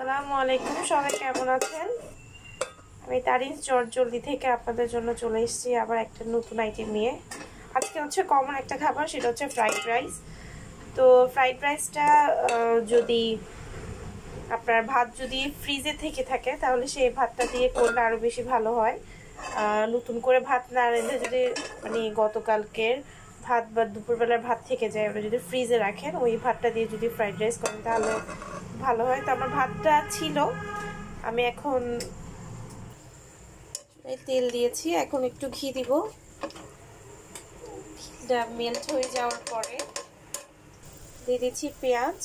আসসালামু আলাইকুম, সবাই কেমন আছেন? আমি তারিন জলদি থেকে আপনাদের জন্য চলে এসেছি আবার একটা নতুন আইটেম নিয়ে। আজকে হচ্ছে কমন একটা খাবার, সেটা হচ্ছে ফ্রাইড রাইস তো ফ্রাইড রাইসটা যদি আপনার ভাত যদি ফ্রিজে থেকে থাকে, তাহলে সেই ভাতটা দিয়ে করলে আরও বেশি ভালো হয়। নতুন করে ভাত না রেঁধে যদি মানে গতকালকের ভাত বা দুপুরবেলার ভাত থেকে যায় ওটা যদি ফ্রিজে রাখেন, ওই ভাতটা দিয়ে যদি ফ্রাইড রাইস করেন, তাহলে ভালো হয়। তো আমার ভাতটা ছিল। আমি এখন তেল দিয়েছি। এখন একটু ঘি দিব। ঘিটা মেল্ট হয়ে যাওয়ার পরে দিয়ে দিচ্ছি পেঁয়াজ।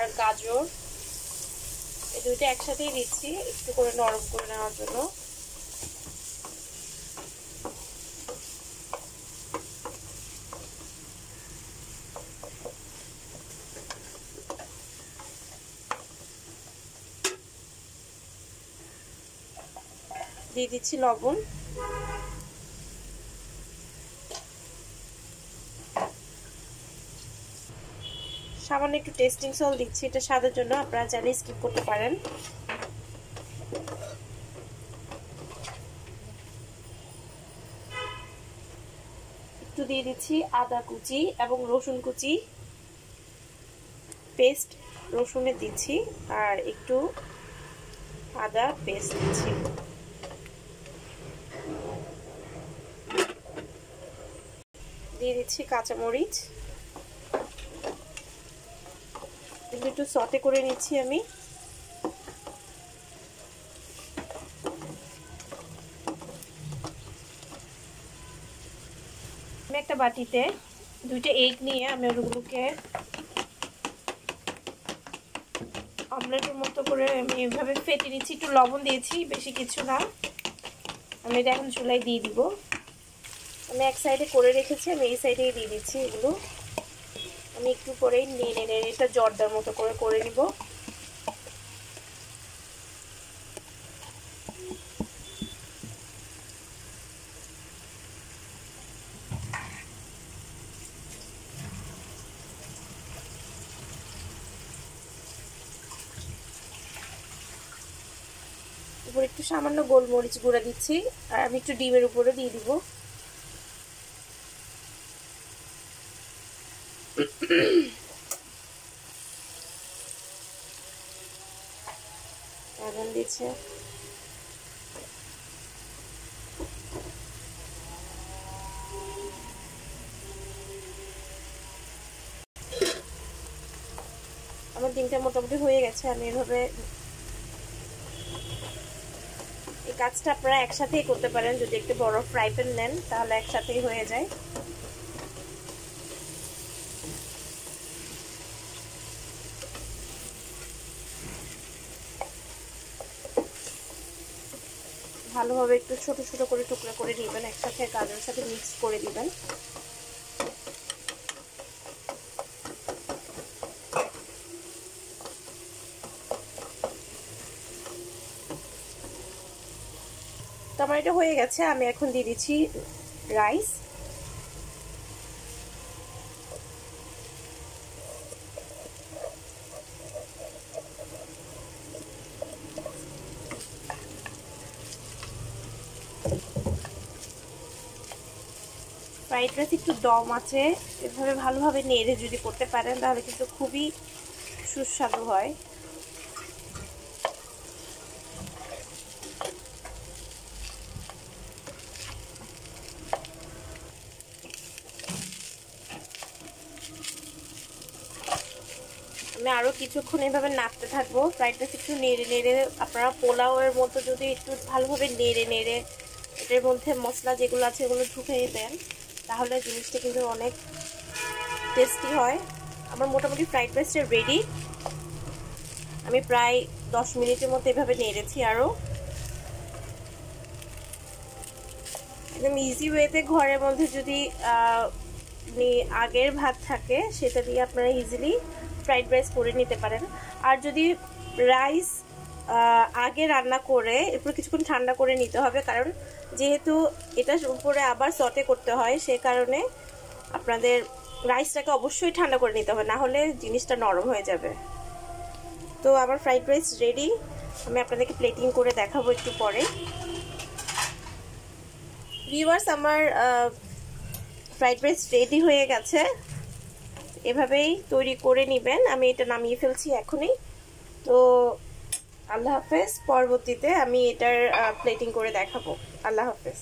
আর গাজর। এই দুইটা একসাথেই দিচ্ছি। একটু করে নরম করে নেওয়ার জন্য। দিয়ে দিচ্ছি লবণ। সামান্য একটু টেস্টিং সল দিচ্ছি, এটা স্বাদের জন্য আপনারা চাইলে স্কিপ করতে পারেন। একটু দিয়ে দিচ্ছি আদা কুচি এবং রসুন কুচি। পেস্ট রসুনের দিচ্ছি আর একটু আদা পেস্ট দিচ্ছি। দিয়ে দিচ্ছি কাঁচামরিচ। একটু সতে করে নিচ্ছি আমি। আমি একটা বাটিতে দুইটা এগ নিয়ে আমি ওগুলোকে অমলেটের মতো করে আমি এভাবে ফেটে নিচ্ছি। একটু লবণ দিয়েছি, বেশি কিছু না। আমি এটা এখন চুলাই দিয়ে দিব। আমি এক সাইডে করে রেখেছি, আমি এই সাইডে দিয়ে দিচ্ছি এগুলো। আমি একটু পরেই নিয়ে নেড়ে এটা জর্দার মতো করে করে নিব। উপরে একটু সামান্য গোলমরিচ গুঁড়া দিচ্ছি, আর আমি একটু ডিমের উপরে দিয়ে দিব। দিচ্ছে। আমার ডিমটা মোটামুটি হয়ে গেছে, আমি এভাবে এই কাজটা আপনারা একসাথেই করতে পারেন। যদি একটু বড় ফ্রাই প্যান নেন, তাহলে একসাথেই হয়ে যায়। ভালোভাবে একটু ছোট ছোট করে টুকরা করে নেবেন, একসাথে গাজরের সাথে মিক্স করে দিবেন। আমার এটা হয়ে গেছে, আমি এখন দিয়ে দিচ্ছি রাইস ফ্রাইড রাইস একটু দম আছে। এভাবে ভালোভাবে নেড়ে যদি করতে পারেন, তাহলে কিন্তু খুবই সুস্বাদু হয়। আমি আরও কিছুক্ষণ এভাবে নাড়তে থাকব। ফ্রাইড রাইস একটু নেড়ে নেড়ে, আপনারা পোলাওয়ের মতো যদি একটু ভালোভাবে নেড়ে নেড়ে এটার মধ্যে মশলা যেগুলো আছে এগুলো ঢুকে দেন, তাহলে জিনিসটা কিন্তু অনেক টেস্টি হয়। আমার মোটামুটি ফ্রাইড রাইসটা রেডি আমি প্রায় দশ মিনিটের মধ্যে এভাবে নেড়েছি আরও একদম ইজি ওয়েতে ঘরের মধ্যে যদি আগের ভাত থাকে, সেটা দিয়ে আপনারা ইজিলি ফ্রাইড রাইস করে নিতে পারেন। আর যদি রাইস আগে রান্না করে, এরপর কিছুক্ষণ ঠান্ডা করে নিতে হবে, কারণ যেহেতু এটা উপরে আবার সটে করতে হয়, সে কারণে আপনাদের রাইসটাকে অবশ্যই ঠান্ডা করে নিতে হবে না হলে জিনিসটা নরম হয়ে যাবে। তো আমার ফ্রাইড রাইস রেডি আমি আপনাদেরকে প্লেটিং করে দেখাবো একটু পরে। ভিউয়ার্স আমার ফ্রাইড রাইস রেডি হয়ে গেছে। এভাবেই তৈরি করে নেবেন, আমি এটা নামিয়ে ফেলছি এখনই। তো আল্লাহ হাফেজ। পরবর্তীতে আমি এটার প্লেটিং করে দেখাবো। আল্লাহ হাফেজ।